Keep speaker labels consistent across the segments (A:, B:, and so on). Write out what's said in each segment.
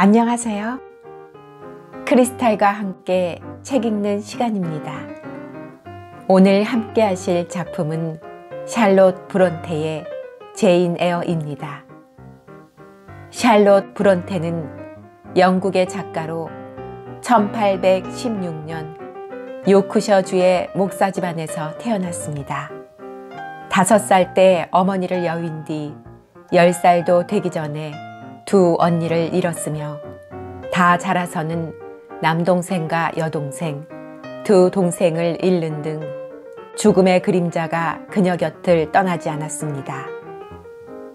A: 안녕하세요. 크리스탈과 함께 책 읽는 시간입니다. 오늘 함께 하실 작품은 샬롯 브론테의 제인 에어입니다. 샬롯 브론테는 영국의 작가로 1816년 요크셔주의 목사 집안에서 태어났습니다. 다섯 살때 어머니를 여윈 뒤 10살도 되기 전에 두 언니를 잃었으며 다 자라서는 남동생과 여동생, 두 동생을 잃는 등 죽음의 그림자가 그녀 곁을 떠나지 않았습니다.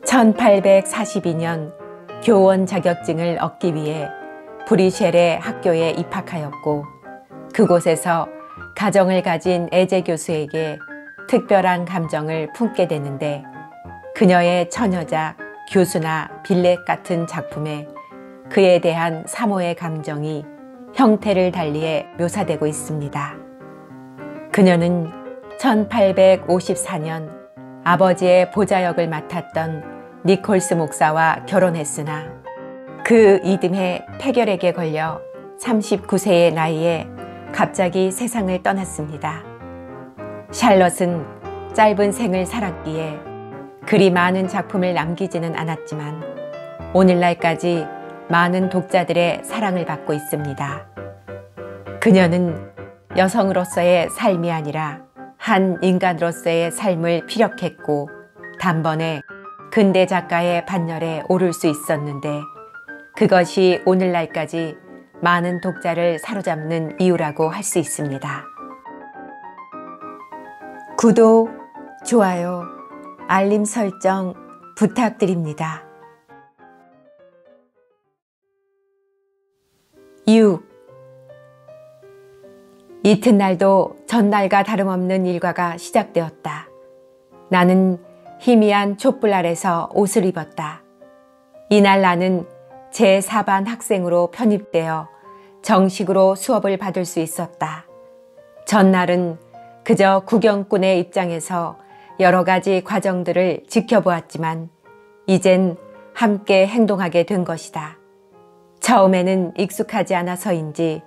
A: 1842년 교원 자격증을 얻기 위해 브리셸의 학교에 입학하였고 그곳에서 가정을 가진 애제 교수에게 특별한 감정을 품게 되는데 그녀의 처녀작 교수나 빌렛 같은 작품에 그에 대한 사모의 감정이 형태를 달리해 묘사되고 있습니다. 그녀는 1854년 아버지의 보좌역을 맡았던 니콜스 목사와 결혼했으나 그 이듬해 폐결핵에 걸려 39세의 나이에 갑자기 세상을 떠났습니다. 샬럿은 짧은 생을 살았기에 그리 많은 작품을 남기지는 않았지만 오늘날까지 많은 독자들의 사랑을 받고 있습니다. 그녀는 여성으로서의 삶이 아니라 한 인간으로서의 삶을 피력했고 단번에 근대 작가의 반열에 오를 수 있었는데 그것이 오늘날까지 많은 독자를 사로잡는 이유라고 할 수 있습니다. 구독, 좋아요, 알림 설정 부탁드립니다. 6. 이튿날도 전날과 다름없는 일과가 시작되었다. 나는 희미한 촛불 아래서 옷을 입었다. 이날 나는 제4반 학생으로 편입되어 정식으로 수업을 받을 수 있었다. 전날은 그저 구경꾼의 입장에서 여러 가지 과정들을 지켜보았지만 이젠 함께 행동하게 된 것이다. 처음에는 익숙하지 않아서인지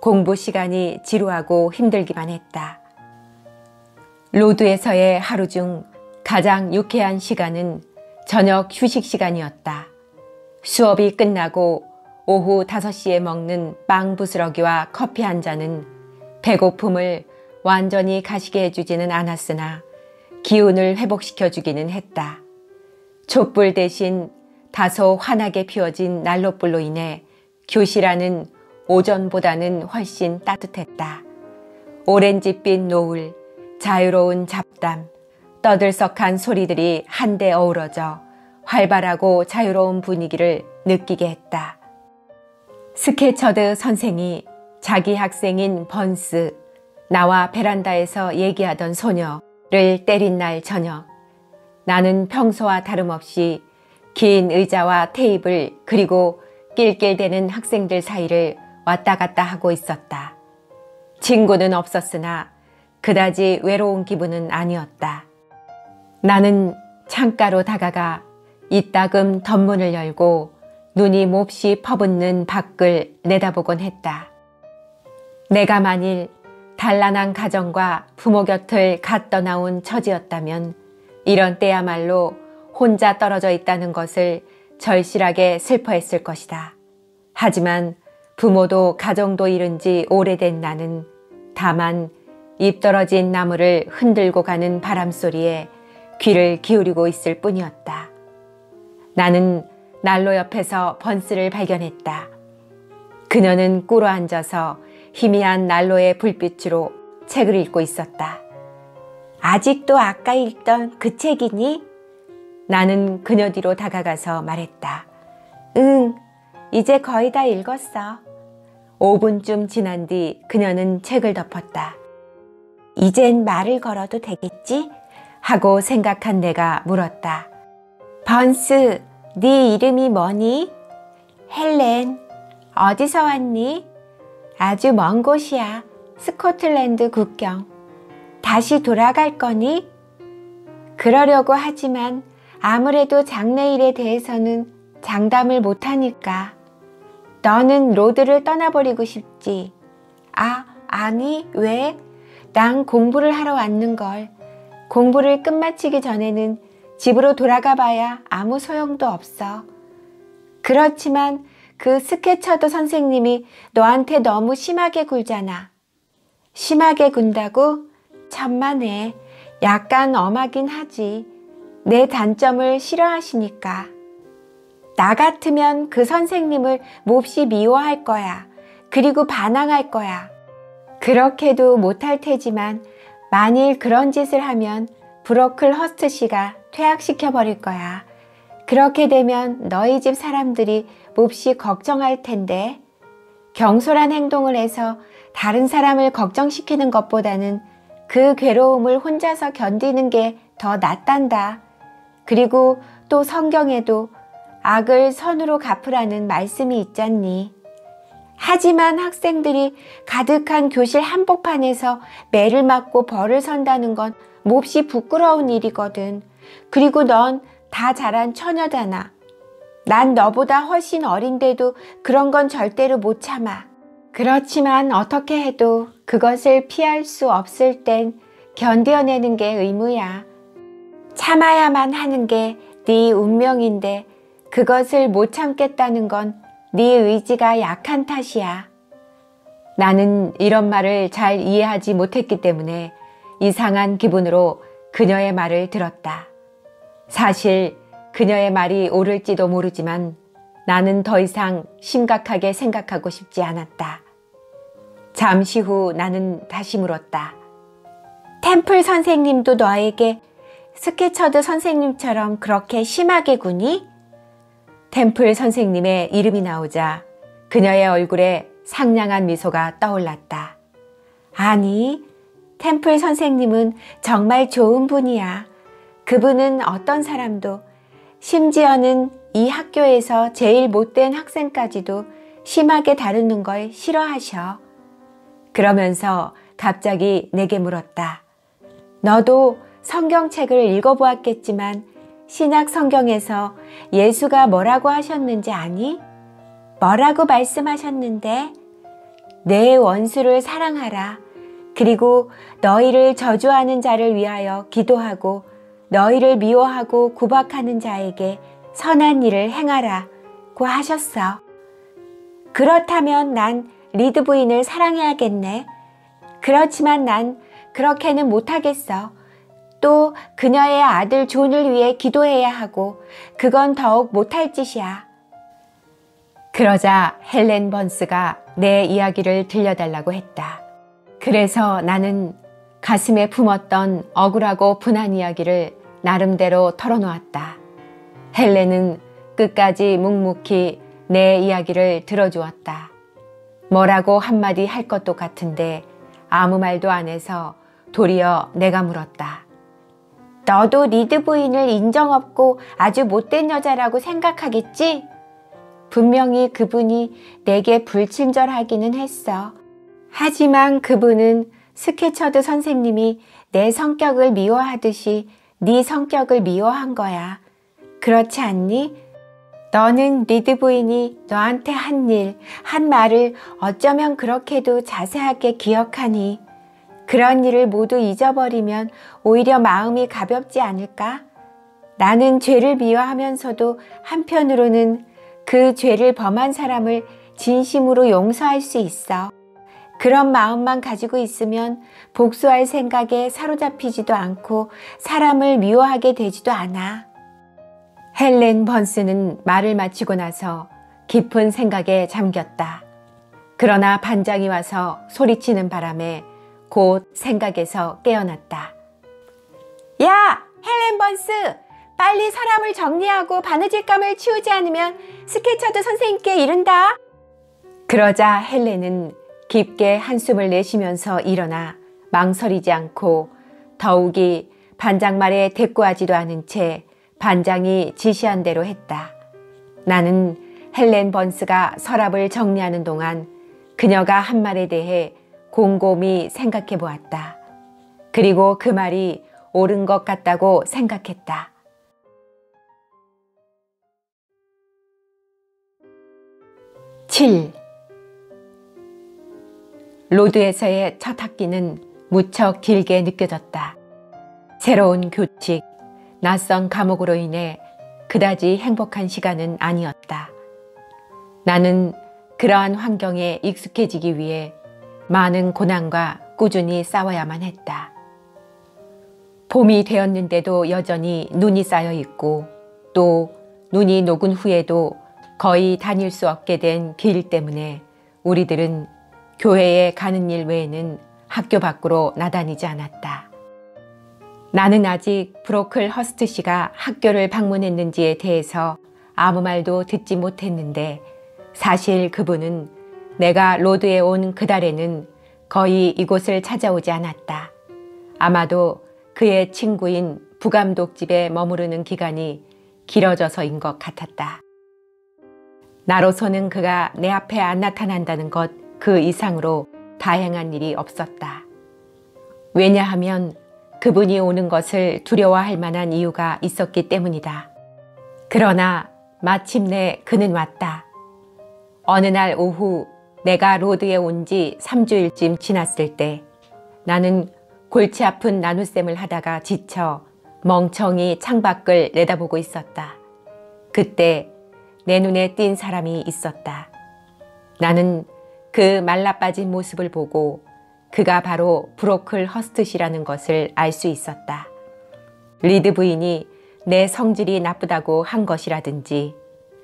A: 공부 시간이 지루하고 힘들기만 했다. 로드에서의 하루 중 가장 유쾌한 시간은 저녁 휴식 시간이었다. 수업이 끝나고 오후 5시에 먹는 빵 부스러기와 커피 한 잔은 배고픔을 완전히 가시게 해주지는 않았으나 기운을 회복시켜 주기는 했다. 촛불 대신 다소 환하게 피워진 난로불로 인해 교실안은 오전보다는 훨씬 따뜻했다. 오렌지빛 노을, 자유로운 잡담, 떠들썩한 소리들이 한데 어우러져 활발하고 자유로운 분위기를 느끼게 했다. 스케처드 선생이 자기 학생인 번스, 나와 베란다에서 얘기하던 소녀, 를 때린 날 저녁 나는 평소와 다름없이 긴 의자와 테이블 그리고 낄낄대는 학생들 사이를 왔다 갔다 하고 있었다. 친구는 없었으나 그다지 외로운 기분은 아니었다. 나는 창가로 다가가 이따금 덧문을 열고 눈이 몹시 퍼붓는 밖을 내다보곤 했다. 내가 만일 단란한 가정과 부모 곁을 갓 떠나온 처지였다면 이런 때야말로 혼자 떨어져 있다는 것을 절실하게 슬퍼했을 것이다. 하지만 부모도 가정도 잃은 지 오래된 나는 다만 입 떨어진 나무를 흔들고 가는 바람 소리에 귀를 기울이고 있을 뿐이었다. 나는 난로 옆에서 번스를 발견했다. 그녀는 꿇어 앉아서 희미한 난로의 불빛으로 책을 읽고 있었다. 아직도 아까 읽던 그 책이니? 나는 그녀 뒤로 다가가서 말했다. 응, 이제 거의 다 읽었어. 5분쯤 지난 뒤 그녀는 책을 덮었다. 이젠 말을 걸어도 되겠지? 하고 생각한 내가 물었다. 번스, 네 이름이 뭐니? 헬렌, 어디서 왔니? 아주 먼 곳이야. 스코틀랜드 국경. 다시 돌아갈 거니? 그러려고 하지만 아무래도 장래일에 대해서는 장담을 못하니까. 너는 로드를 떠나버리고 싶지. 아, 아니, 왜? 난 공부를 하러 왔는걸. 공부를 끝마치기 전에는 집으로 돌아가 봐야 아무 소용도 없어. 그렇지만 그 스케쳐도 선생님이 너한테 너무 심하게 굴잖아. 심하게 군다고? 천만에. 약간 엄하긴 하지. 내 단점을 싫어하시니까. 나 같으면 그 선생님을 몹시 미워할 거야. 그리고 반항할 거야. 그렇게도 못할 테지만 만일 그런 짓을 하면 브로클 허스트 씨가 퇴학시켜 버릴 거야. 그렇게 되면 너희 집 사람들이 몹시 걱정할 텐데 경솔한 행동을 해서 다른 사람을 걱정시키는 것보다는 그 괴로움을 혼자서 견디는 게 더 낫단다. 그리고 또 성경에도 악을 선으로 갚으라는 말씀이 있잖니. 하지만 학생들이 가득한 교실 한복판에서 매를 맞고 벌을 선다는 건 몹시 부끄러운 일이거든. 그리고 넌 다 자란 처녀잖아. 난 너보다 훨씬 어린데도 그런 건 절대로 못 참아. 그렇지만 어떻게 해도 그것을 피할 수 없을 땐 견뎌내는 게 의무야. 참아야만 하는 게 네 운명인데 그것을 못 참겠다는 건 네 의지가 약한 탓이야. 나는 이런 말을 잘 이해하지 못했기 때문에 이상한 기분으로 그녀의 말을 들었다. 사실 그녀의 말이 옳을지도 모르지만 나는 더 이상 심각하게 생각하고 싶지 않았다. 잠시 후 나는 다시 물었다. 템플 선생님도 너에게 스케쳐드 선생님처럼 그렇게 심하게 구니? 템플 선생님의 이름이 나오자 그녀의 얼굴에 상냥한 미소가 떠올랐다. 아니, 템플 선생님은 정말 좋은 분이야. 그분은 어떤 사람도, 심지어는 이 학교에서 제일 못된 학생까지도 심하게 다루는 걸 싫어하셔. 그러면서 갑자기 내게 물었다. 너도 성경책을 읽어보았겠지만 신약 성경에서 예수가 뭐라고 하셨는지 아니? 뭐라고 말씀하셨는데? 내 원수를 사랑하라. 그리고 너희를 저주하는 자를 위하여 기도하고 너희를 미워하고 구박하는 자에게 선한 일을 행하라 고 하셨어. 그렇다면 난 리드 부인을 사랑해야겠네. 그렇지만 난 그렇게는 못하겠어. 또 그녀의 아들 존을 위해 기도해야 하고 그건 더욱 못할 짓이야. 그러자 헬렌 번스가 내 이야기를 들려달라고 했다. 그래서 나는 가슴에 품었던 억울하고 분한 이야기를 나름대로 털어놓았다. 헬렌은 끝까지 묵묵히 내 이야기를 들어주었다. 뭐라고 한마디 할 것도 같은데 아무 말도 안 해서 도리어 내가 물었다. 너도 리드 부인을 인정 없고 아주 못된 여자라고 생각하겠지? 분명히 그분이 내게 불친절하기는 했어. 하지만 그분은 스케쳐드 선생님이 내 성격을 미워하듯이 네 성격을 미워한 거야. 그렇지 않니? 너는 리드 부인이 너한테 한 일, 한 말을 어쩌면 그렇게도 자세하게 기억하니 그런 일을 모두 잊어버리면 오히려 마음이 가볍지 않을까? 나는 죄를 미워하면서도 한편으로는 그 죄를 범한 사람을 진심으로 용서할 수 있어. 그런 마음만 가지고 있으면 복수할 생각에 사로잡히지도 않고 사람을 미워하게 되지도 않아. 헬렌 번스는 말을 마치고 나서 깊은 생각에 잠겼다. 그러나 반장이 와서 소리치는 바람에 곧 생각에서 깨어났다. 야! 헬렌 번스! 빨리 사람을 정리하고 바느질감을 치우지 않으면 스케쳐드 선생님께 이른다. 그러자 헬렌은 깊게 한숨을 내쉬면서 일어나 망설이지 않고 더욱이 반장 말에 대꾸하지도 않은 채 반장이 지시한 대로 했다. 나는 헬렌 번스가 서랍을 정리하는 동안 그녀가 한 말에 대해 곰곰이 생각해 보았다. 그리고 그 말이 옳은 것 같다고 생각했다. 7. 로드에서의 첫 학기는 무척 길게 느껴졌다. 새로운 교칙, 낯선 감옥으로 인해 그다지 행복한 시간은 아니었다. 나는 그러한 환경에 익숙해지기 위해 많은 고난과 꾸준히 싸워야만 했다. 봄이 되었는데도 여전히 눈이 쌓여 있고 또 눈이 녹은 후에도 거의 다닐 수 없게 된 길 때문에 우리들은 교회에 가는 일 외에는 학교 밖으로 나다니지 않았다. 나는 아직 브로클 허스트 씨가 학교를 방문했는지에 대해서 아무 말도 듣지 못했는데 사실 그분은 내가 로드에 온 그달에는 거의 이곳을 찾아오지 않았다. 아마도 그의 친구인 부감독 집에 머무르는 기간이 길어져서인 것 같았다. 나로서는 그가 내 앞에 안 나타난다는 것 그 이상으로 다행한 일이 없었다. 왜냐하면 그분이 오는 것을 두려워할 만한 이유가 있었기 때문이다. 그러나 마침내 그는 왔다. 어느 날 오후 내가 로드에 온 지 3주일쯤 지났을 때 나는 골치 아픈 나눗셈을 하다가 지쳐 멍청이 창밖을 내다보고 있었다. 그때 내 눈에 띈 사람이 있었다. 나는 그 말라 빠진 모습을 보고 그가 바로 브로클허스트 씨라는 것을 알 수 있었다. 리드 부인이 내 성질이 나쁘다고 한 것이라든지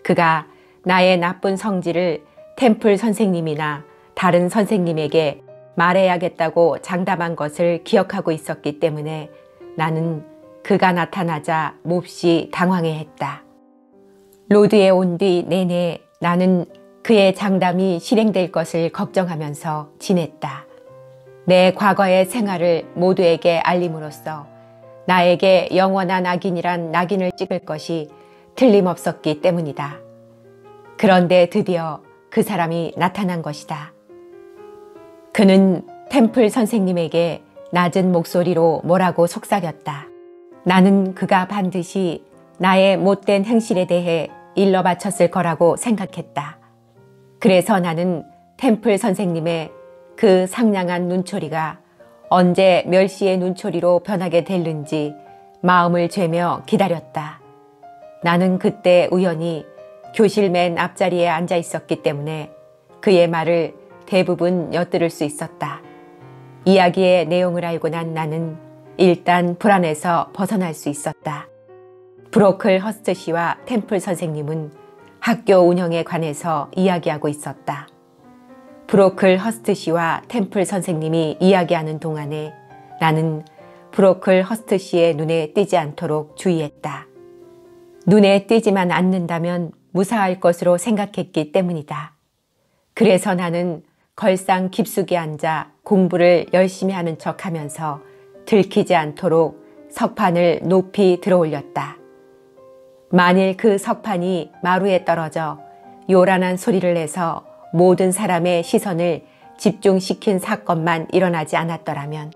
A: 그가 나의 나쁜 성질을 템플 선생님이나 다른 선생님에게 말해야겠다고 장담한 것을 기억하고 있었기 때문에 나는 그가 나타나자 몹시 당황해 했다. 로드에 온 뒤 내내 나는 그의 장담이 실행될 것을 걱정하면서 지냈다. 내 과거의 생활을 모두에게 알림으로써 나에게 영원한 낙인이란 낙인을 찍을 것이 틀림없었기 때문이다. 그런데 드디어 그 사람이 나타난 것이다. 그는 템플 선생님에게 낮은 목소리로 뭐라고 속삭였다. 나는 그가 반드시 나의 못된 행실에 대해 일러 바쳤을 거라고 생각했다. 그래서 나는 템플 선생님의 그 상냥한 눈초리가 언제 멸시의 눈초리로 변하게 될는지 마음을 죄며 기다렸다. 나는 그때 우연히 교실 맨 앞자리에 앉아 있었기 때문에 그의 말을 대부분 엿들을 수 있었다. 이야기의 내용을 알고 난 나는 일단 불안에서 벗어날 수 있었다. 브로클 허스트 씨와 템플 선생님은 학교 운영에 관해서 이야기하고 있었다. 브로클 허스트 씨와 템플 선생님이 이야기하는 동안에 나는 브로클 허스트 씨의 눈에 띄지 않도록 주의했다. 눈에 띄지만 않는다면 무사할 것으로 생각했기 때문이다. 그래서 나는 걸상 깊숙이 앉아 공부를 열심히 하는 척 하면서 들키지 않도록 석판을 높이 들어 올렸다. 만일 그 석판이 마루에 떨어져 요란한 소리를 내서 모든 사람의 시선을 집중시킨 사건만 일어나지 않았더라면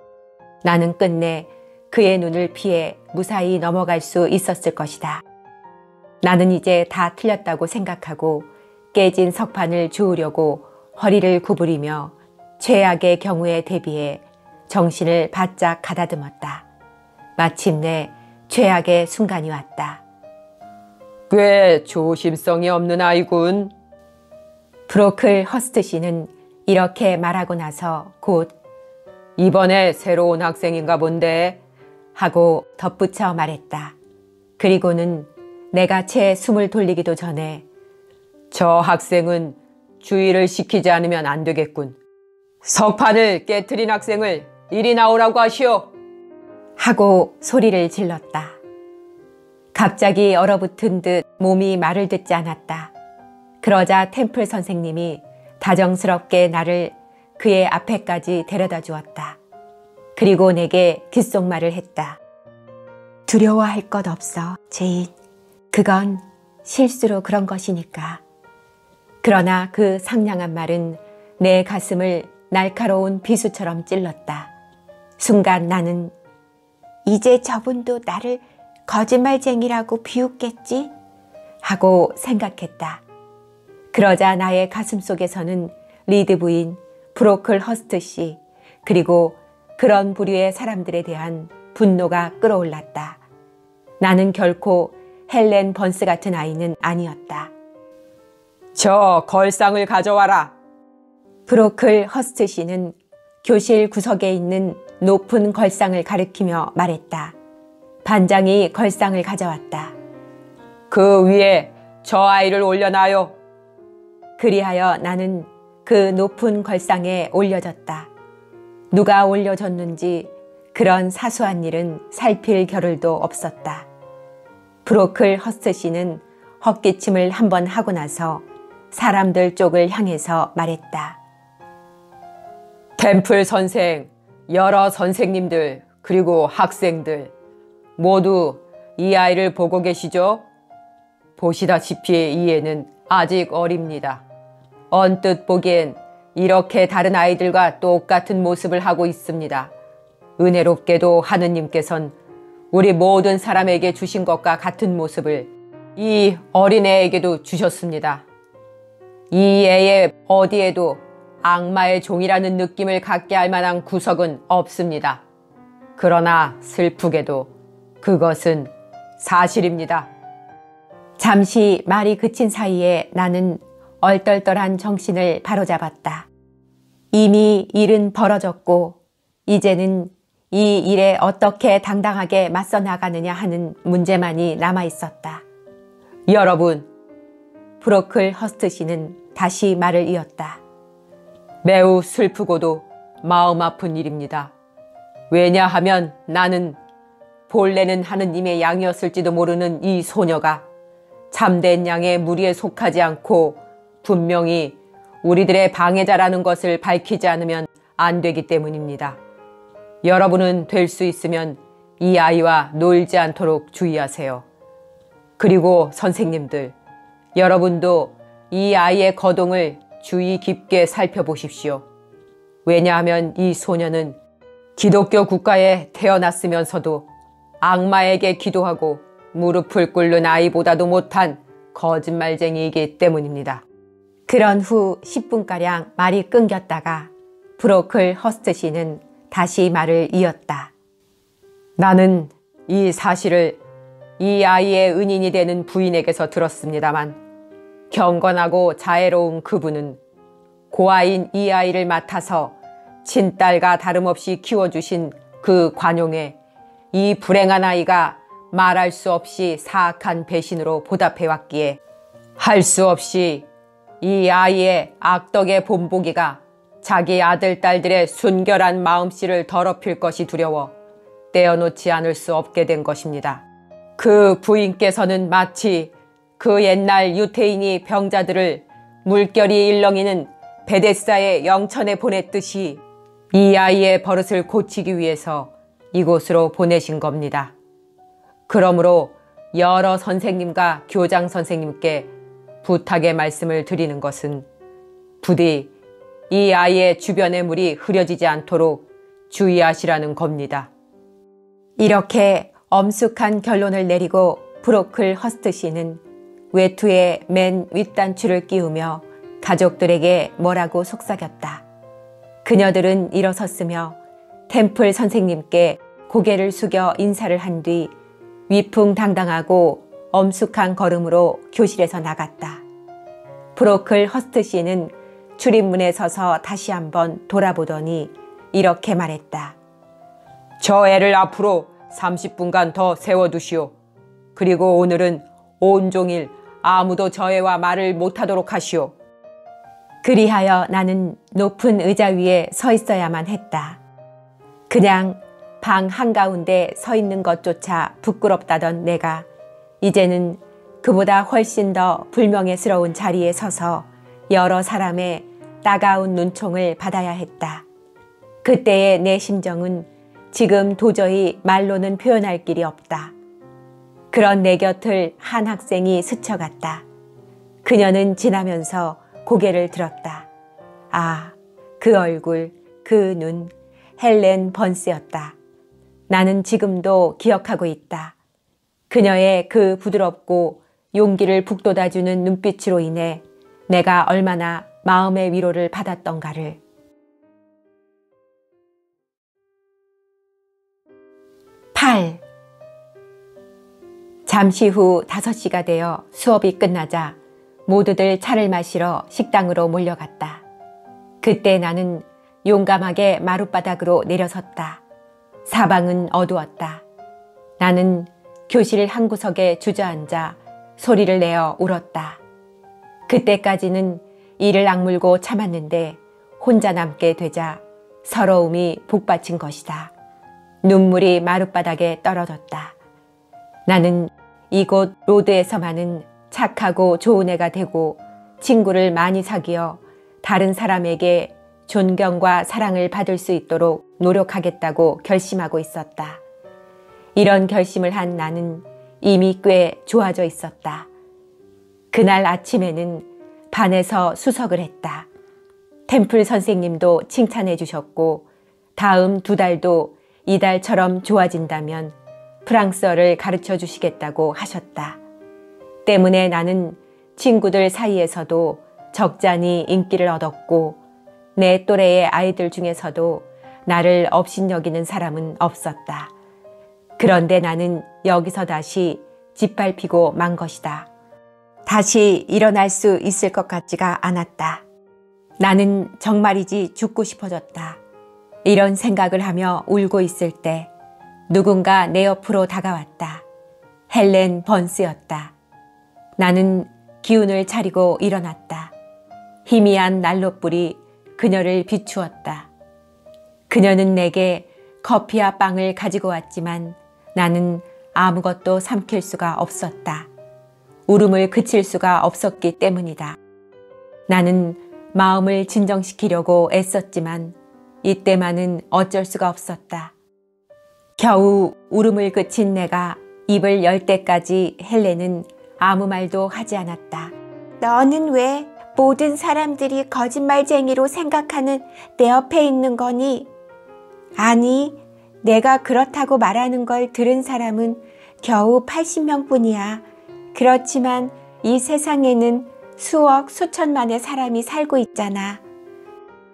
A: 나는 끝내 그의 눈을 피해 무사히 넘어갈 수 있었을 것이다. 나는 이제 다 틀렸다고 생각하고 깨진 석판을 주우려고 허리를 구부리며 최악의 경우에 대비해 정신을 바짝 가다듬었다. 마침내 최악의 순간이 왔다.
B: 꽤 조심성이 없는 아이군.
A: 브로클 허스트 씨는 이렇게 말하고 나서 곧
B: 이번에 새로운 학생인가 본데
A: 하고 덧붙여 말했다. 그리고는 내가 채 숨을 돌리기도 전에
B: 저 학생은 주의를 시키지 않으면 안 되겠군. 석판을 깨트린 학생을 이리 나오라고 하시오.
A: 하고 소리를 질렀다. 갑자기 얼어붙은 듯 몸이 말을 듣지 않았다. 그러자 템플 선생님이 다정스럽게 나를 그의 앞에까지 데려다 주었다. 그리고 내게 귓속말을 했다. 두려워할 것 없어, 제인. 그건 실수로 그런 것이니까. 그러나 그 상냥한 말은 내 가슴을 날카로운 비수처럼 찔렀다. 순간 나는 이제 저분도 나를 거짓말쟁이라고 비웃겠지? 하고 생각했다. 그러자 나의 가슴 속에서는 리드 부인 브로클 허스트 씨 그리고 그런 부류의 사람들에 대한 분노가 끓어올랐다. 나는 결코 헬렌 번스 같은 아이는 아니었다.
B: 저 걸상을 가져와라.
A: 브로클 허스트 씨는 교실 구석에 있는 높은 걸상을 가리키며 말했다. 반장이 걸상을 가져왔다.
B: 그 위에 저 아이를 올려놔요.
A: 그리하여 나는 그 높은 걸상에 올려졌다. 누가 올려졌는지 그런 사소한 일은 살필 겨를도 없었다. 브로클 허스트 씨는 헛기침을 한번 하고 나서 사람들 쪽을 향해서 말했다.
B: 템플 선생, 여러 선생님들, 그리고 학생들 모두 이 아이를 보고 계시죠? 보시다시피 이 애는 아직 어립니다. 언뜻 보기엔 이렇게 다른 아이들과 똑같은 모습을 하고 있습니다. 은혜롭게도 하느님께선 우리 모든 사람에게 주신 것과 같은 모습을 이 어린애에게도 주셨습니다. 이 애의 어디에도 악마의 종이라는 느낌을 갖게 할 만한 구석은 없습니다. 그러나 슬프게도 그것은 사실입니다.
A: 잠시 말이 그친 사이에 나는 얼떨떨한 정신을 바로잡았다. 이미 일은 벌어졌고 이제는 이 일에 어떻게 당당하게 맞서 나가느냐 하는 문제만이 남아 있었다.
B: 여러분,
A: 브로클 허스트 씨는 다시 말을 이었다.
B: 매우 슬프고도 마음 아픈 일입니다. 왜냐하면 나는 본래는 하느님의 양이었을지도 모르는 이 소녀가 참된 양의 무리에 속하지 않고 분명히 우리들의 방해자라는 것을 밝히지 않으면 안 되기 때문입니다. 여러분은 될 수 있으면 이 아이와 놀지 않도록 주의하세요. 그리고 선생님들, 여러분도 이 아이의 거동을 주의 깊게 살펴보십시오. 왜냐하면 이 소녀는 기독교 국가에 태어났으면서도 악마에게 기도하고 무릎을 꿇는 아이보다도 못한 거짓말쟁이이기 때문입니다.
A: 그런 후 10분가량 말이 끊겼다가 브로클 허스트 씨는 다시 말을 이었다.
B: 나는 이 사실을 이 아이의 은인이 되는 부인에게서 들었습니다만 경건하고 자애로운 그분은 고아인 이 아이를 맡아서 친딸과 다름없이 키워주신 그 관용에 이 불행한 아이가 말할 수 없이 사악한 배신으로 보답해왔기에 할 수 없이 이 아이의 악덕의 본보기가 자기 아들, 딸들의 순결한 마음씨를 더럽힐 것이 두려워 떼어놓지 않을 수 없게 된 것입니다. 그 부인께서는 마치 그 옛날 유태인이 병자들을 물결이 일렁이는 베데사의 영천에 보냈듯이 이 아이의 버릇을 고치기 위해서 이곳으로 보내신 겁니다. 그러므로 여러 선생님과 교장 선생님께 부탁의 말씀을 드리는 것은 부디 이 아이의 주변의 물이 흐려지지 않도록 주의하시라는 겁니다.
A: 이렇게 엄숙한 결론을 내리고 브로클 허스트 씨는 외투에 맨 윗단추를 끼우며 가족들에게 뭐라고 속삭였다. 그녀들은 일어섰으며 템플 선생님께 고개를 숙여 인사를 한 뒤 위풍당당하고 엄숙한 걸음으로 교실에서 나갔다. 브로클 허스트 씨는 출입문에 서서 다시 한번 돌아보더니 이렇게 말했다.
B: 저 애를 앞으로 30분간 더 세워두시오. 그리고 오늘은 온종일 아무도 저 애와 말을 못하도록 하시오.
A: 그리하여 나는 높은 의자 위에 서 있어야만 했다. 그냥 방 한가운데 서 있는 것조차 부끄럽다던 내가 이제는 그보다 훨씬 더 불명예스러운 자리에 서서 여러 사람의 따가운 눈총을 받아야 했다. 그때의 내 심정은 지금 도저히 말로는 표현할 길이 없다. 그런 내 곁을 한 학생이 스쳐갔다. 그녀는 지나면서 고개를 들었다. 아, 그 얼굴, 그 눈, 헬렌 번스였다. 나는 지금도 기억하고 있다. 그녀의 그 부드럽고 용기를 북돋아주는 눈빛으로 인해 내가 얼마나 마음의 위로를 받았던가를. 팔 잠시 후 5시가 되어 수업이 끝나자 모두들 차를 마시러 식당으로 몰려갔다. 그때 나는 용감하게 마룻바닥으로 내려섰다. 사방은 어두웠다. 나는 교실 한 구석에 주저앉아 소리를 내어 울었다. 그때까지는 이를 악물고 참았는데 혼자 남게 되자 서러움이 북받친 것이다. 눈물이 마룻바닥에 떨어졌다. 나는 이곳 로드에서만은 착하고 좋은 애가 되고 친구를 많이 사귀어 다른 사람에게 존경과 사랑을 받을 수 있도록 노력하겠다고 결심하고 있었다. 이런 결심을 한 나는 이미 꽤 좋아져 있었다. 그날 아침에는 반에서 수석을 했다. 템플 선생님도 칭찬해 주셨고 다음 두 달도 이달처럼 좋아진다면 프랑스어를 가르쳐 주시겠다고 하셨다. 때문에 나는 친구들 사이에서도 적잖이 인기를 얻었고 내 또래의 아이들 중에서도 나를 업신여기는 사람은 없었다. 그런데 나는 여기서 다시 짓밟히고 만 것이다. 다시 일어날 수 있을 것 같지가 않았다. 나는 정말이지 죽고 싶어졌다. 이런 생각을 하며 울고 있을 때 누군가 내 옆으로 다가왔다. 헬렌 번스였다. 나는 기운을 차리고 일어났다. 희미한 난로불이 그녀를 비추었다. 그녀는 내게 커피와 빵을 가지고 왔지만 나는 아무것도 삼킬 수가 없었다. 울음을 그칠 수가 없었기 때문이다. 나는 마음을 진정시키려고 애썼지만 이때만은 어쩔 수가 없었다. 겨우 울음을 그친 내가 입을 열 때까지 헬레는 아무 말도 하지 않았다.
C: 너는 왜 모든 사람들이 거짓말쟁이로 생각하는 내 옆에 있는 거니? 아니, 내가 그렇다고 말하는 걸 들은 사람은 겨우 80명 뿐이야. 그렇지만 이 세상에는 수억, 수천만의 사람이 살고 있잖아.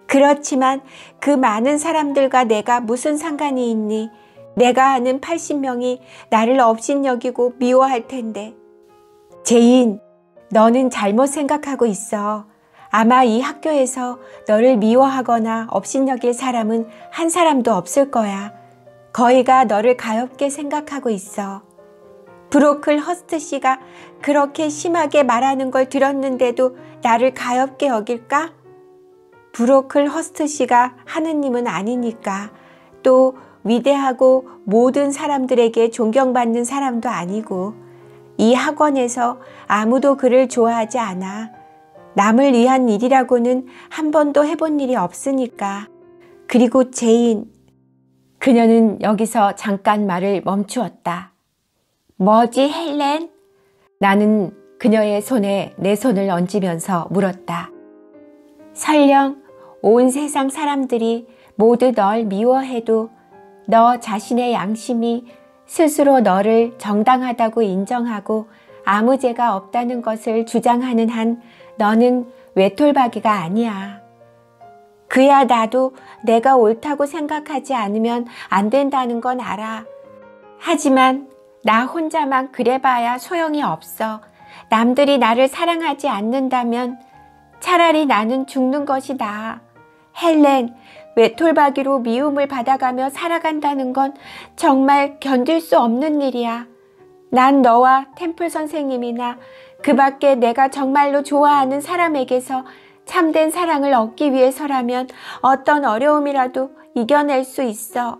C: 그렇지만 그 많은 사람들과 내가 무슨 상관이 있니? 내가 아는 80명이 나를 업신여기고 미워할 텐데. 제인, 너는 잘못 생각하고 있어. 아마 이 학교에서 너를 미워하거나 업신여길 사람은 한 사람도 없을 거야. 거의가 너를 가엽게 생각하고 있어. 브로클 허스트 씨가 그렇게 심하게 말하는 걸 들었는데도 나를 가엽게 여길까? 브로클 허스트 씨가 하느님은 아니니까 또 위대하고 모든 사람들에게 존경받는 사람도 아니고 이 학원에서 아무도 그를 좋아하지 않아. 남을 위한 일이라고는 한 번도 해본 일이 없으니까. 그리고 제인.
A: 그녀는 여기서 잠깐 말을 멈추었다.
C: 뭐지, 헬렌?
A: 나는 그녀의 손에 내 손을 얹으면서 물었다.
C: 설령 온 세상 사람들이 모두 널 미워해도 너 자신의 양심이 스스로 너를 정당하다고 인정하고 아무 죄가 없다는 것을 주장하는 한 너는 외톨박이가 아니야. 그야 나도 내가 옳다고 생각하지 않으면 안 된다는 건 알아. 하지만 나 혼자만 그래봐야 소용이 없어. 남들이 나를 사랑하지 않는다면 차라리 나는 죽는 것이 나아. 헬렌, 외톨박이로 미움을 받아가며 살아간다는 건 정말 견딜 수 없는 일이야. 난 너와 템플 선생님이나 그 밖에 내가 정말로 좋아하는 사람에게서 참된 사랑을 얻기 위해서라면 어떤 어려움이라도 이겨낼 수 있어.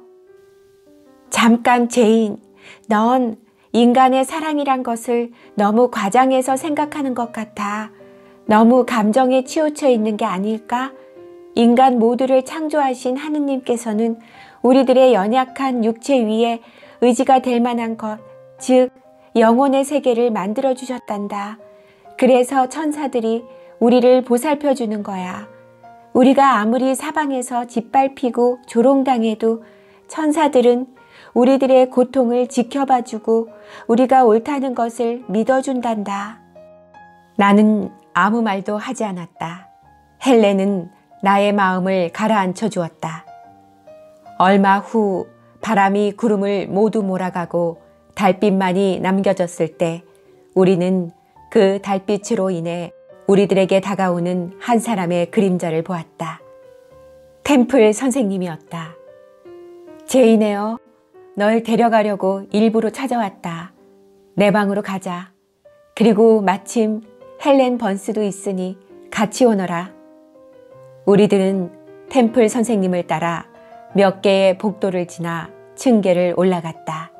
C: 잠깐 제인, 넌 인간의 사랑이란 것을 너무 과장해서 생각하는 것 같아. 너무 감정에 치우쳐 있는 게 아닐까? 인간 모두를 창조하신 하느님께서는 우리들의 연약한 육체 위에 의지가 될 만한 것, 즉, 영혼의 세계를 만들어 주셨단다. 그래서 천사들이 우리를 보살펴 주는 거야. 우리가 아무리 사방에서 짓밟히고 조롱당해도 천사들은 우리들의 고통을 지켜봐 주고 우리가 옳다는 것을 믿어준단다.
A: 나는
C: 아무 말도 하지 않았다. 헬렌은 나의 마음을 가라앉혀 주었다. 얼마 후 바람이 구름을 모두 몰아가고 달빛만이 남겨졌을 때 우리는 그 달빛으로 인해 우리들에게 다가오는 한 사람의 그림자를 보았다. 템플 선생님이었다. 제이네요. 널 데려가려고 일부러 찾아왔다. 내 방으로 가자. 그리고 마침 헬렌 번스도 있으니 같이 오너라. 우리들은 템플 선생님을 따라 몇 개의 복도를 지나 층계를 올라갔다.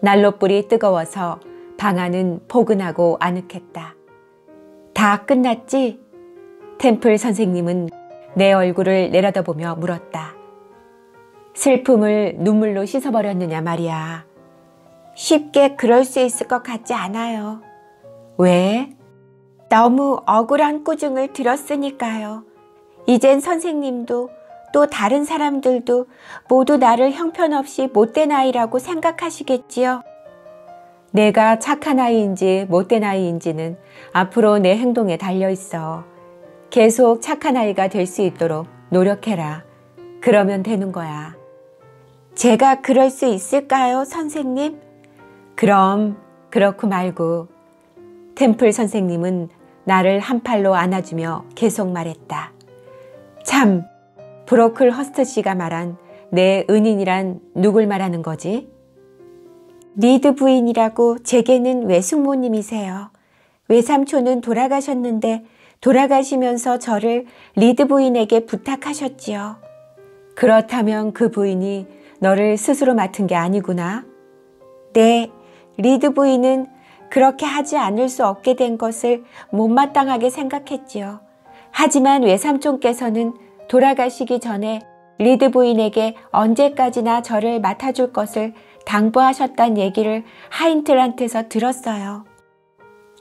C: 난로불이 뜨거워서 방 안은 포근하고 아늑했다. 다 끝났지? 템플 선생님은 내 얼굴을 내려다보며 물었다. 슬픔을 눈물로 씻어버렸느냐 말이야. 쉽게 그럴 수 있을 것 같지 않아요. 왜? 너무 억울한 꾸중을 들었으니까요. 이젠 선생님도 또 다른 사람들도 모두 나를 형편없이 못된 아이라고 생각하시겠지요. 내가 착한 아이인지 못된 아이인지는 앞으로 내 행동에 달려 있어. 계속 착한 아이가 될 수 있도록 노력해라. 그러면 되는 거야. 제가 그럴 수 있을까요, 선생님? 그럼 그렇고 말고 템플 선생님은 나를 한 팔로 안아주며 계속 말했다. 참, 브로클 허스트 씨가 말한 내 은인이란 누굴 말하는 거지? 리드 부인이라고 제게는 외숙모님이세요. 외삼촌은 돌아가셨는데 돌아가시면서 저를 리드 부인에게 부탁하셨지요. 그렇다면 그 부인이 너를 스스로 맡은 게 아니구나. 네, 리드 부인은 그렇게 하지 않을 수 없게 된 것을 못마땅하게 생각했지요. 하지만 외삼촌께서는 돌아가시기 전에 리드 부인에게 언제까지나 저를 맡아줄 것을 당부하셨단 얘기를 하인들한테서 들었어요.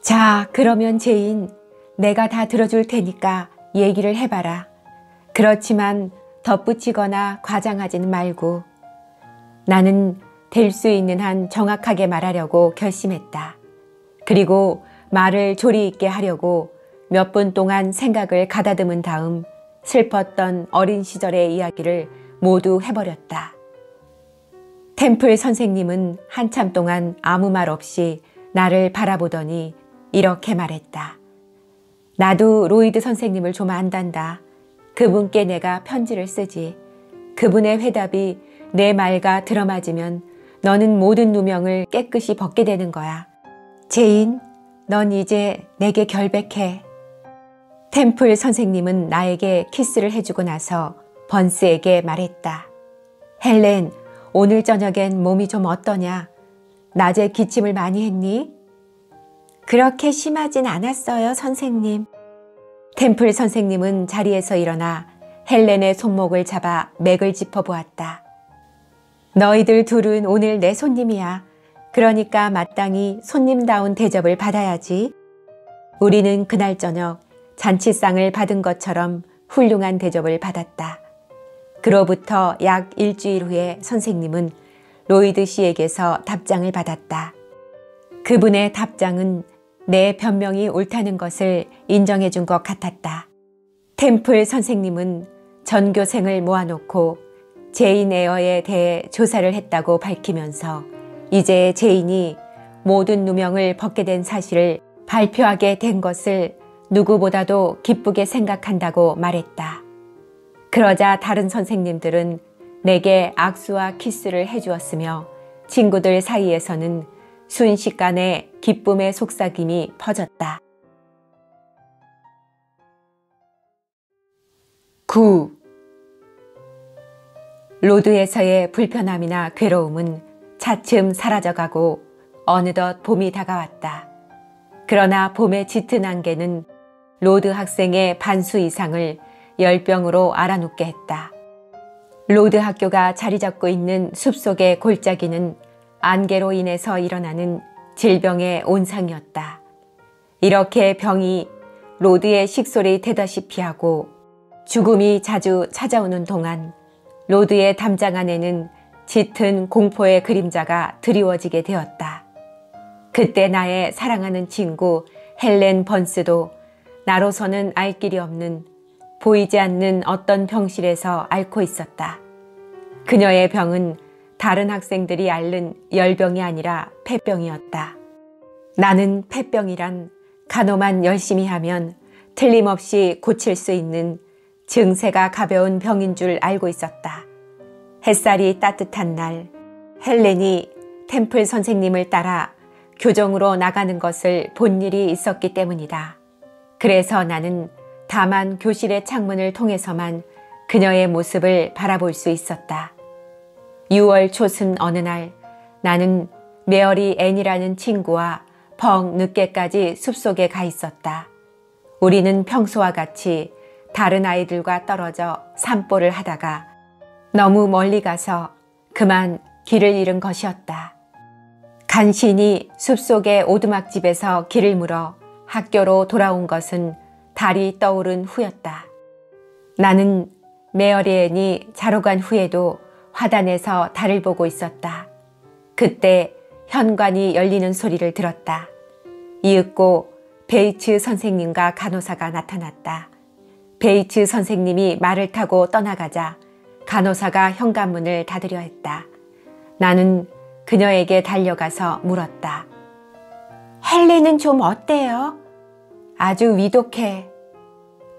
C: 자, 그러면 제인, 내가 다 들어줄 테니까 얘기를 해봐라. 그렇지만 덧붙이거나 과장하지는 말고. 나는 될 수 있는 한 정확하게 말하려고 결심했다. 그리고 말을 조리 있게 하려고 몇 분 동안 생각을 가다듬은 다음 슬펐던 어린 시절의 이야기를 모두 해버렸다. 템플 선생님은 한참 동안 아무 말 없이 나를 바라보더니 이렇게 말했다. 나도 로이드 선생님을 좀 안단다. 그분께 내가 편지를 쓰지. 그분의 회답이 내 말과 들어맞으면 너는 모든 누명을 깨끗이 벗게 되는 거야. 제인, 넌 이제 내게 결백해. 템플 선생님은 나에게 키스를 해주고 나서 번스에게 말했다. 헬렌, 오늘 저녁엔 몸이 좀 어떠냐? 낮에 기침을 많이 했니? 그렇게 심하진 않았어요, 선생님. 템플 선생님은 자리에서 일어나 헬렌의 손목을 잡아 맥을 짚어보았다. 너희들 둘은 오늘 내 손님이야. 그러니까 마땅히 손님다운 대접을 받아야지. 우리는 그날 저녁 잔치상을 받은 것처럼 훌륭한 대접을 받았다. 그로부터 약 일주일 후에 선생님은 로이드 씨에게서 답장을 받았다. 그분의 답장은 내 변명이 옳다는 것을 인정해 준 것 같았다. 템플 선생님은 전교생을 모아놓고 제인 에어에 대해 조사를 했다고 밝히면서 이제 제인이 모든 누명을 벗게 된 사실을 발표하게 된 것을 누구보다도 기쁘게 생각한다고 말했다. 그러자 다른 선생님들은 내게 악수와 키스를 해주었으며 친구들 사이에서는 순식간에 기쁨의 속삭임이 퍼졌다. 9. 로드에서의 불편함이나 괴로움은 차츰 사라져가고 어느덧 봄이 다가왔다. 그러나 봄의 짙은 안개는 로우드 학생의 반수 이상을 열병으로 앓아눕게 했다. 로우드 학교가 자리 잡고 있는 숲속의 골짜기는 안개로 인해서 일어나는 질병의 온상이었다. 이렇게 병이 로우드의 식솔이 되다시피 하고 죽음이 자주 찾아오는 동안 로우드의 담장 안에는 짙은 공포의 그림자가 드리워지게 되었다. 그때 나의 사랑하는 친구 헬렌 번스도
A: 나로서는 알 길이 없는 보이지 않는 어떤 병실에서 앓고 있었다. 그녀의 병은 다른 학생들이 앓는 열병이 아니라 폐병이었다. 나는 폐병이란 간호만 열심히 하면 틀림없이 고칠 수 있는 증세가 가벼운 병인 줄 알고 있었다. 햇살이 따뜻한 날, 헬렌이 템플 선생님을 따라 교정으로 나가는 것을 본 일이 있었기 때문이다. 그래서 나는 다만 교실의 창문을 통해서만 그녀의 모습을 바라볼 수 있었다. 6월 초순 어느 날 나는 메어리 앤이라는 친구와 벙 늦게까지 숲속에 가 있었다. 우리는 평소와 같이 다른 아이들과 떨어져 산보를 하다가 너무 멀리 가서 그만 길을 잃은 것이었다. 간신히 숲속의 오두막집에서 길을 물어 학교로 돌아온 것은 달이 떠오른 후였다. 나는 메어리앤이 자러 간 후에도 화단에서 달을 보고 있었다. 그때 현관이 열리는 소리를 들었다. 이윽고 베이츠 선생님과 간호사가 나타났다. 베이츠 선생님이 말을 타고 떠나가자 간호사가 현관문을 닫으려 했다. 나는 그녀에게 달려가서 물었다.
C: 헬렌은 좀 어때요?
A: 아주 위독해.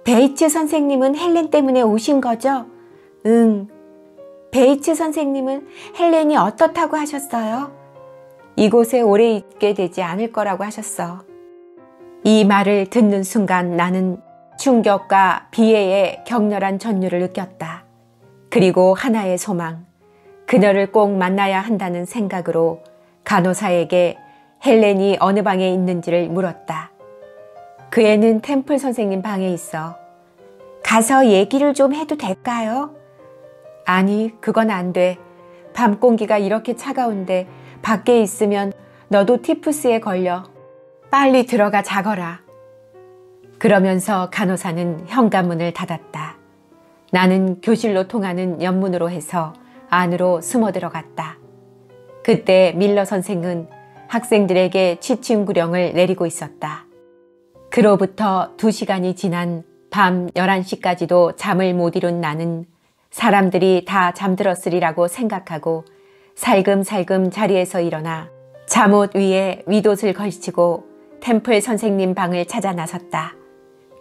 C: 베이츠 선생님은 헬렌 때문에 오신 거죠?
A: 응.
C: 베이츠 선생님은 헬렌이 어떻다고 하셨어요?
A: 이곳에 오래 있게 되지 않을 거라고 하셨어. 이 말을 듣는 순간 나는 충격과 비애의 격렬한 전율을 느꼈다. 그리고 하나의 소망, 그녀를 꼭 만나야 한다는 생각으로 간호사에게 헬렌이 어느 방에 있는지를 물었다. 그 애는 템플 선생님 방에 있어.
C: 가서 얘기를 좀 해도 될까요?
A: 아니, 그건 안 돼. 밤 공기가 이렇게 차가운데 밖에 있으면 너도 티푸스에 걸려. 빨리 들어가 자거라. 그러면서 간호사는 현관문을 닫았다. 나는 교실로 통하는 옆문으로 해서 안으로 숨어 들어갔다. 그때 밀러 선생은 학생들에게 취침구령을 내리고 있었다. 그로부터 두 시간이 지난 밤 11시까지도 잠을 못 이룬 나는 사람들이 다 잠들었으리라고 생각하고 살금살금 자리에서 일어나 잠옷 위에 윗옷을 걸치고 템플 선생님 방을 찾아 나섰다.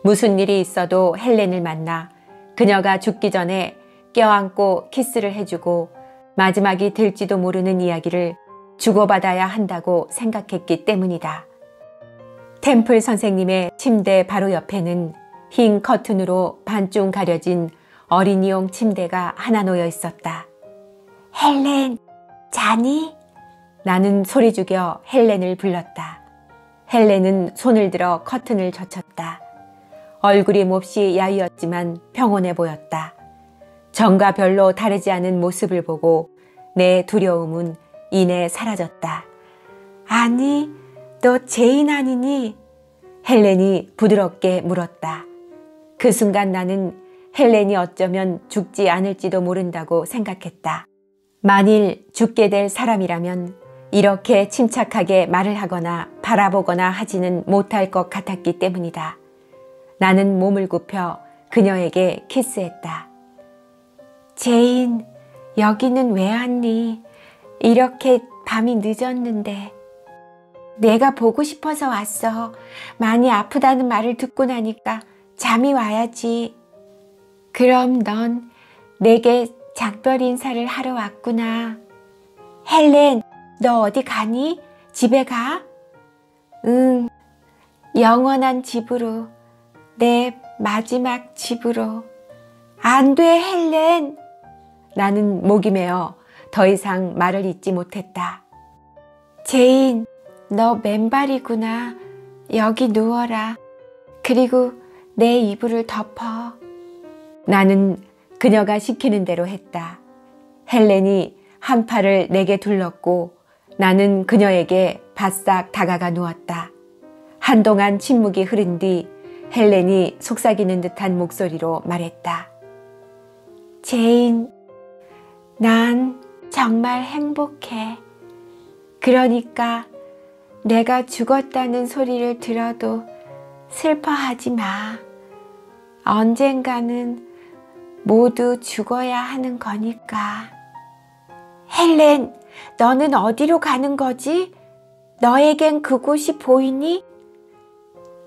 A: 무슨 일이 있어도 헬렌을 만나 그녀가 죽기 전에 껴안고 키스를 해주고 마지막이 될지도 모르는 이야기를 주고받아야 한다고 생각했기 때문이다. 템플 선생님의 침대 바로 옆에는 흰 커튼으로 반쯤 가려진 어린이용 침대가 하나 놓여 있었다.
C: 헬렌, 자니?
A: 나는 소리 죽여 헬렌을 불렀다. 헬렌은 손을 들어 커튼을 젖혔다. 얼굴이 몹시 야위었지만 평온해 보였다. 전과 별로 다르지 않은 모습을 보고 내 두려움은 이내 사라졌다.
C: 아니, 너 제인 아니니?
A: 헬렌이 부드럽게 물었다. 그 순간 나는 헬렌이 어쩌면 죽지 않을지도 모른다고 생각했다. 만일 죽게 될 사람이라면 이렇게 침착하게 말을 하거나 바라보거나 하지는 못할 것 같았기 때문이다. 나는 몸을 굽혀 그녀에게 키스했다.
C: 제인, 여기는 왜 왔니? 이렇게 밤이 늦었는데. 내가 보고 싶어서 왔어. 많이 아프다는 말을 듣고 나니까 잠이 와야지. 그럼 넌 내게 작별 인사를 하러 왔구나. 헬렌, 너 어디 가니? 집에 가? 응, 영원한 집으로. 내 마지막 집으로. 안 돼, 헬렌.
A: 나는 목이 메어 더 이상 말을 잇지 못했다.
C: 제인, 너 맨발이구나. 여기 누워라. 그리고 내 이불을 덮어.
A: 나는 그녀가 시키는 대로 했다. 헬렌이 한 팔을 내게 둘렀고 나는 그녀에게 바싹 다가가 누웠다. 한동안 침묵이 흐른 뒤 헬렌이 속삭이는 듯한 목소리로 말했다.
C: 제인, 난 정말 행복해. 그러니까 내가 죽었다는 소리를 들어도 슬퍼하지 마. 언젠가는 모두 죽어야 하는 거니까. 헬렌, 너는 어디로 가는 거지? 너에겐 그곳이 보이니?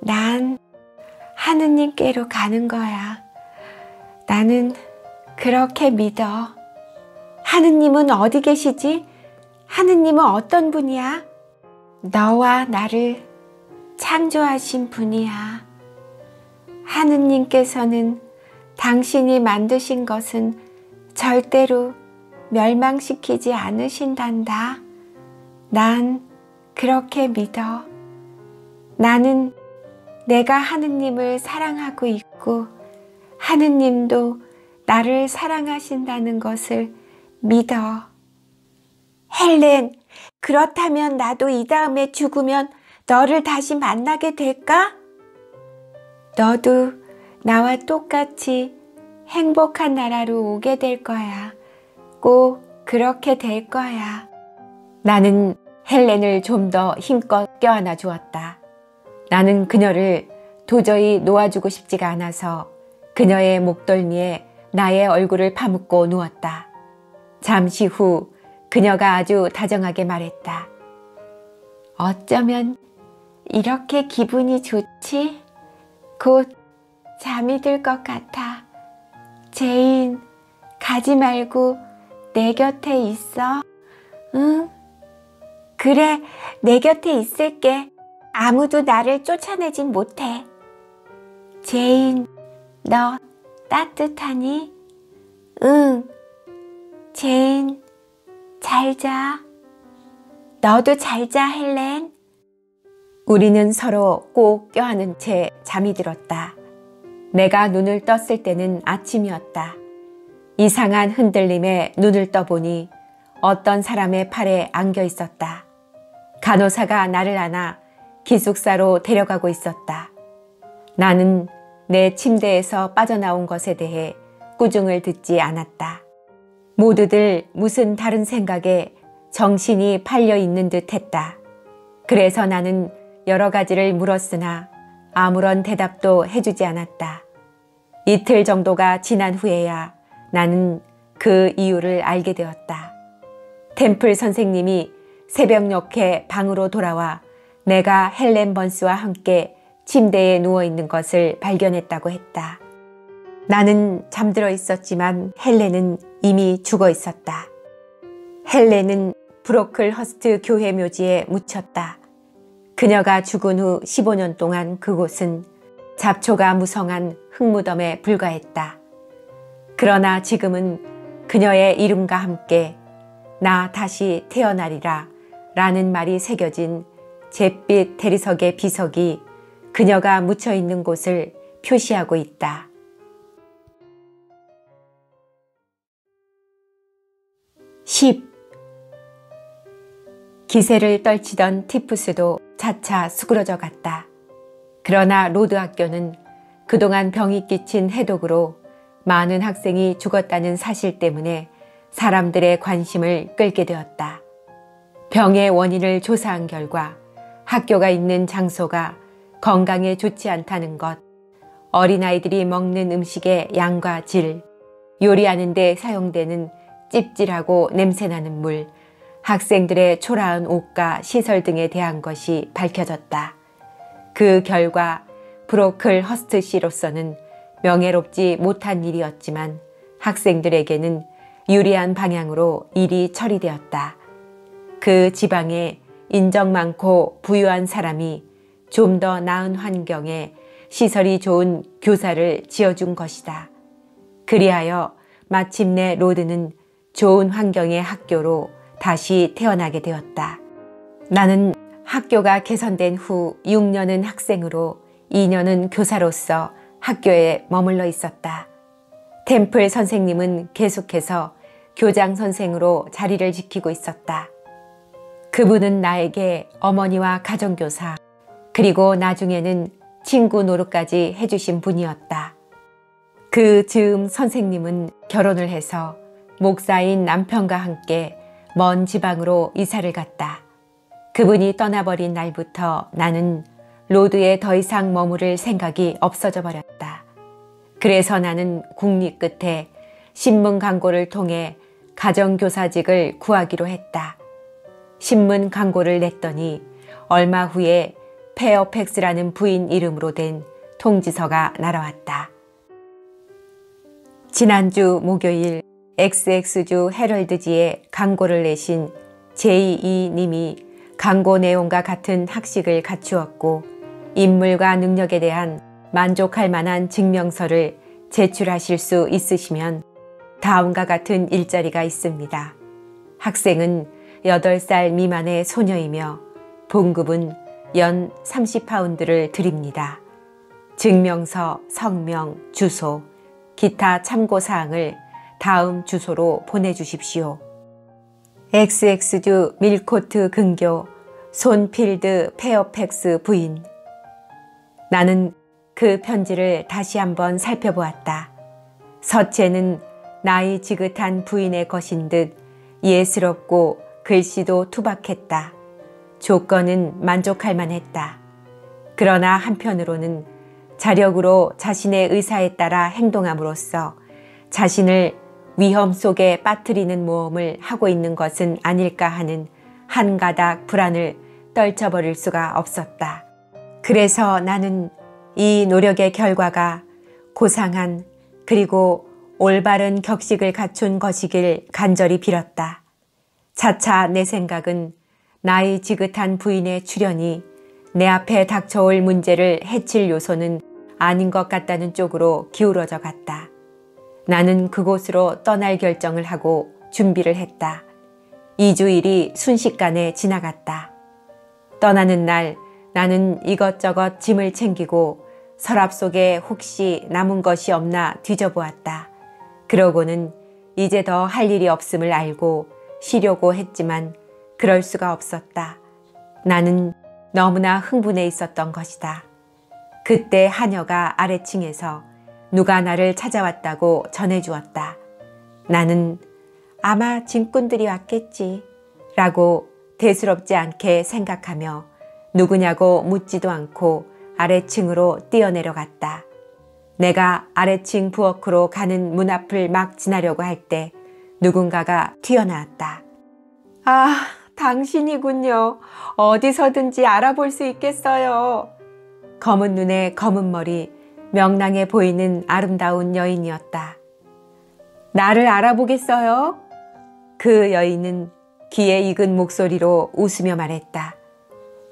C: 난 하느님께로 가는 거야. 나는 그렇게 믿어. 하느님은 어디 계시지? 하느님은 어떤 분이야? 너와 나를 창조하신 분이야. 하느님께서는 당신이 만드신 것은 절대로 멸망시키지 않으신단다. 난 그렇게 믿어. 나는 내가 하느님을 사랑하고 있고 하느님도 나를 사랑하신다는 것을 믿어. 헬렌, 그렇다면 나도 이 다음에 죽으면 너를 다시 만나게 될까? 너도 나와 똑같이 행복한 나라로 오게 될 거야. 꼭 그렇게 될 거야.
A: 나는 헬렌을 좀 더 힘껏 껴안아 주었다. 나는 그녀를 도저히 놓아주고 싶지가 않아서 그녀의 목덜미에 나의 얼굴을 파묻고 누웠다. 잠시 후 그녀가 아주 다정하게 말했다.
C: 어쩌면 이렇게 기분이 좋지? 곧 잠이 들 것 같아. 제인, 가지 말고 내 곁에 있어. 응? 그래, 네 곁에 있을게. 아무도 나를 쫓아내진 못해. 제인, 너 따뜻하니? 응. 제인, 잘 자. 너도 잘 자, 헬렌.
A: 우리는 서로 꼭 껴안은 채 잠이 들었다. 내가 눈을 떴을 때는 아침이었다. 이상한 흔들림에 눈을 떠보니 어떤 사람의 팔에 안겨 있었다. 간호사가 나를 안아 기숙사로 데려가고 있었다. 나는 내 침대에서 빠져나온 것에 대해 꾸중을 듣지 않았다. 모두들 무슨 다른 생각에 정신이 팔려 있는 듯 했다. 그래서 나는 여러 가지를 물었으나 아무런 대답도 해주지 않았다. 이틀 정도가 지난 후에야 나는 그 이유를 알게 되었다. 템플 선생님이 새벽녘에 방으로 돌아와 내가 헬렌 번스와 함께 침대에 누워 있는 것을 발견했다고 했다. 나는 잠들어 있었지만 헬렌은 이미 죽어 있었다. 헬렌은 브로클 허스트 교회 묘지에 묻혔다. 그녀가 죽은 후 15년 동안 그곳은 잡초가 무성한 흙무덤에 불과했다. 그러나 지금은 그녀의 이름과 함께 나 다시 태어나리라 라는 말이 새겨진 잿빛 대리석의 비석이 그녀가 묻혀 있는 곳을 표시하고 있다. 10. 기세를 떨치던 티푸스도 차차 수그러져 갔다. 그러나 로드 학교는 그동안 병이 끼친 해독으로 많은 학생이 죽었다는 사실 때문에 사람들의 관심을 끌게 되었다. 병의 원인을 조사한 결과 학교가 있는 장소가 건강에 좋지 않다는 것, 어린아이들이 먹는 음식의 양과 질, 요리하는 데 사용되는 찝찝하고 냄새나는 물, 학생들의 초라한 옷과 시설 등에 대한 것이 밝혀졌다. 그 결과 브로클 허스트 씨로서는 명예롭지 못한 일이었지만 학생들에게는 유리한 방향으로 일이 처리되었다. 그 지방에 인정 많고 부유한 사람이 좀 더 나은 환경에 시설이 좋은 교사를 지어준 것이다. 그리하여 마침내 로드는 좋은 환경의 학교로 다시 태어나게 되었다. 나는 학교가 개선된 후 6년은 학생으로 2년은 교사로서 학교에 머물러 있었다. 템플 선생님은 계속해서 교장 선생으로 자리를 지키고 있었다. 그분은 나에게 어머니와 가정교사, 그리고 나중에는 친구 노릇까지 해주신 분이었다. 그 즈음 선생님은 결혼을 해서 목사인 남편과 함께 먼 지방으로 이사를 갔다. 그분이 떠나버린 날부터 나는 로드에 더 이상 머무를 생각이 없어져 버렸다. 그래서 나는 궁리 끝에 신문 광고를 통해 가정교사직을 구하기로 했다. 신문 광고를 냈더니 얼마 후에 페어팩스라는 부인 이름으로 된 통지서가 날아왔다. 지난주 목요일 XX주 헤럴드지에 광고를 내신 제2님이 광고 내용과 같은 학식을 갖추었고 인물과 능력에 대한 만족할 만한 증명서를 제출하실 수 있으시면 다음과 같은 일자리가 있습니다. 학생은 8살 미만의 소녀이며 봉급은 연 30파운드를 드립니다. 증명서, 성명, 주소, 기타 참고사항을 다음 주소로 보내주십시오. XX주 밀코트 근교 손필드 페어팩스 부인 나는 그 편지를 다시 한번 살펴보았다. 서체는 나이 지긋한 부인의 것인 듯 예스럽고 글씨도 투박했다. 조건은 만족할 만했다. 그러나 한편으로는 자력으로 자신의 의사에 따라 행동함으로써 자신을 위험 속에 빠뜨리는 모험을 하고 있는 것은 아닐까 하는 한 가닥 불안을 떨쳐버릴 수가 없었다. 그래서 나는 이 노력의 결과가 고상한 그리고 올바른 격식을 갖춘 것이길 간절히 빌었다. 차차 내 생각은 나이 지긋한 부인의 출연이 내 앞에 닥쳐올 문제를 해칠 요소는 아닌 것 같다는 쪽으로 기울어져 갔다. 나는 그곳으로 떠날 결정을 하고 준비를 했다. 2주일이 순식간에 지나갔다. 떠나는 날 나는 이것저것 짐을 챙기고 서랍 속에 혹시 남은 것이 없나 뒤져보았다. 그러고는 이제 더 할 일이 없음을 알고 쉬려고 했지만 그럴 수가 없었다. 나는 너무나 흥분해 있었던 것이다. 그때 하녀가 아래층에서 누가 나를 찾아왔다고 전해주었다. 나는 아마 짐꾼들이 왔겠지 라고 대수롭지 않게 생각하며 누구냐고 묻지도 않고 아래층으로 뛰어내려갔다. 내가 아래층 부엌으로 가는 문 앞을 막 지나려고 할 때 누군가가 튀어나왔다. 아, 당신이군요. 어디서든지 알아볼 수 있겠어요. 검은 눈에 검은 머리, 명랑해 보이는 아름다운 여인이었다. 나를 알아보겠어요? 그 여인은 귀에 익은 목소리로 웃으며 말했다.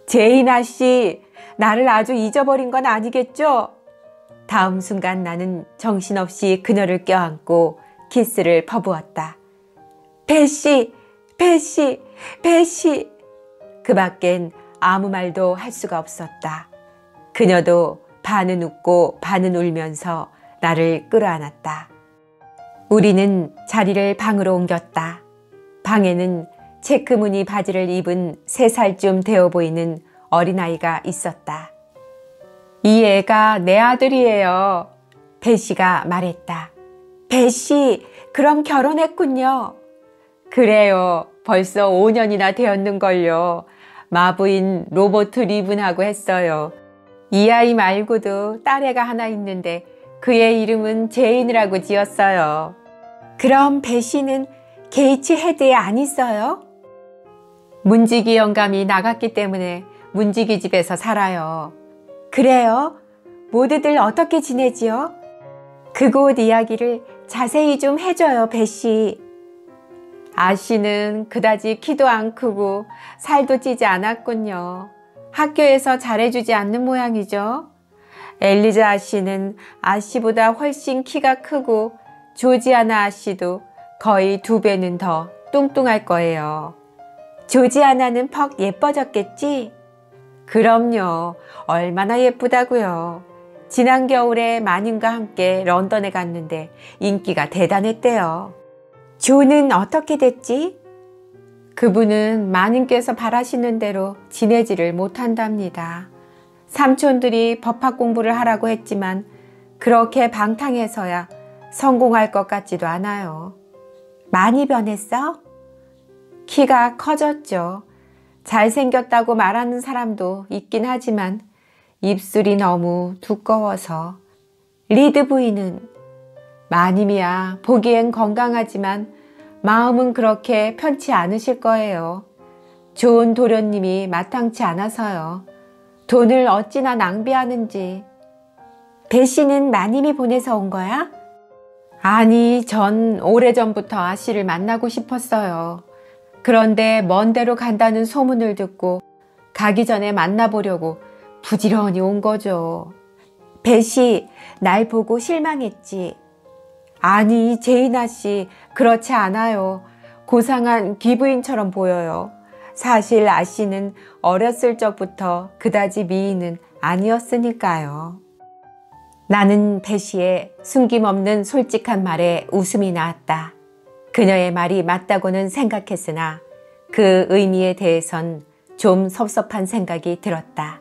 A: 제이나 씨, 나를 아주 잊어버린 건 아니겠죠? 다음 순간 나는 정신없이 그녀를 껴안고 키스를 퍼부었다. 배씨, 배씨, 배씨. 그 밖엔 아무 말도 할 수가 없었다. 그녀도 반은 웃고 반은 울면서 나를 끌어안았다. 우리는 자리를 방으로 옮겼다. 방에는 체크무늬 바지를 입은 세 살쯤 되어 보이는 어린아이가 있었다. 이 애가 내 아들이에요. 베시가 말했다. 베시, 그럼 결혼했군요. 그래요. 벌써 5년이나 되었는걸요. 마부인 로버트 리븐하고 했어요. 이 아이 말고도 딸애가 하나 있는데 그 애 이름은 제인이라고 지었어요. 그럼 베시는 게이츠 헤드에 안 있어요? 문지기 영감이 나갔기 때문에 문지기 집에서 살아요. 그래요? 모두들 어떻게 지내지요? 그곳 이야기를 자세히 좀 해줘요, 배씨. 아씨는 그다지 키도 안 크고 살도 찌지 않았군요. 학교에서 잘해주지 않는 모양이죠. 엘리자 아씨는 아씨보다 훨씬 키가 크고 조지아나 아씨도 거의 두 배는 더 뚱뚱할 거예요. 조지아나는 퍽 예뻐졌겠지? 그럼요. 얼마나 예쁘다고요. 지난 겨울에 마님과 함께 런던에 갔는데 인기가 대단했대요. 조는 어떻게 됐지? 그분은 마님께서 바라시는 대로 지내지를 못한답니다. 삼촌들이 법학 공부를 하라고 했지만 그렇게 방탕해서야 성공할 것 같지도 않아요. 많이 변했어? 키가 커졌죠. 잘생겼다고 말하는 사람도 있긴 하지만
C: 입술이 너무 두꺼워서. 리드 부인은 마님이야 보기엔 건강하지만 마음은 그렇게 편치 않으실 거예요. 좋은 도련님이 마땅치 않아서요. 돈을 어찌나 낭비하는지. 배 씨는 마님이 보내서 온 거야? 아니, 전 오래전부터 아씨를 만나고 싶었어요. 그런데 먼 데로 간다는 소문을 듣고 가기 전에 만나보려고 부지런히 온 거죠. 배씨, 날 보고 실망했지. 아니, 제이나 씨, 그렇지 않아요. 고상한 기부인처럼 보여요. 사실 아 씨는 어렸을 적부터 그다지 미인은 아니었으니까요. 나는 배 씨의 숨김없는 솔직한 말에 웃음이 나왔다. 그녀의 말이 맞다고는 생각했으나 그 의미에 대해선 좀 섭섭한 생각이 들었다.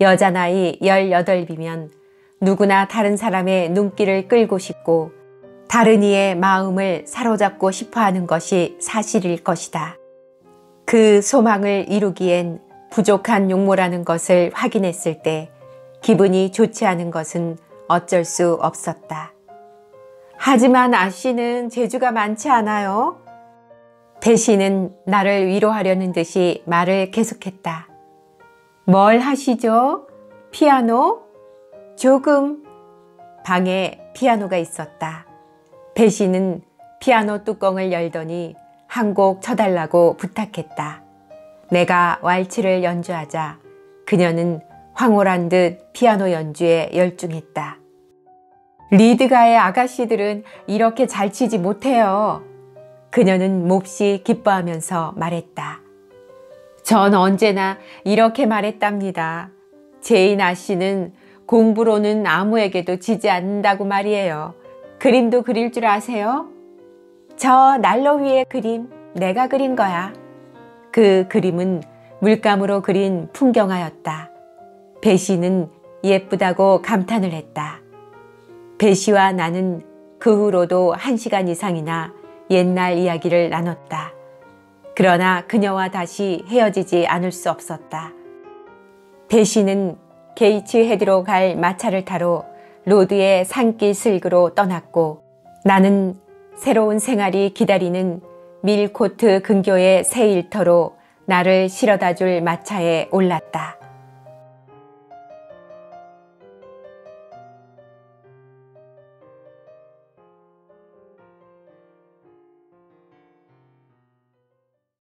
C: 여자 나이 18이면 누구나 다른 사람의 눈길을 끌고 싶고 다른 이의 마음을 사로잡고 싶어 하는 것이 사실일 것이다. 그 소망을 이루기엔 부족한 용모라는 것을 확인했을 때 기분이 좋지 않은 것은 어쩔 수 없었다. 하지만 아씨는 재주가 많지 않아요. 배 씨는 나를 위로하려는 듯이 말을 계속했다. 뭘 하시죠? 피아노? 조금. 방에 피아노가 있었다. 배 씨는 피아노 뚜껑을 열더니 한 곡 쳐달라고 부탁했다. 내가 왈츠를 연주하자 그녀는 황홀한 듯 피아노 연주에 열중했다. 리드가의 아가씨들은 이렇게 잘 치지 못해요. 그녀는 몹시 기뻐하면서 말했다. 전 언제나 이렇게 말했답니다. 제인 아씨는 공부로는 아무에게도 지지 않는다고 말이에요. 그림도 그릴 줄 아세요? 저 난로 위의 그림 내가 그린 거야. 그 그림은 물감으로 그린 풍경하였다. 배시는 예쁘다고 감탄을 했다. 배시와 나는 그 후로도 한 시간 이상이나 옛날 이야기를 나눴다. 그러나 그녀와 다시 헤어지지 않을 수 없었다. 배시는 게이츠 헤드로 갈 마차를 타러 로드의 산기슭으로 떠났고 나는 새로운 생활이 기다리는 밀코트 근교의 새 일터로 나를 실어다 줄 마차에 올랐다.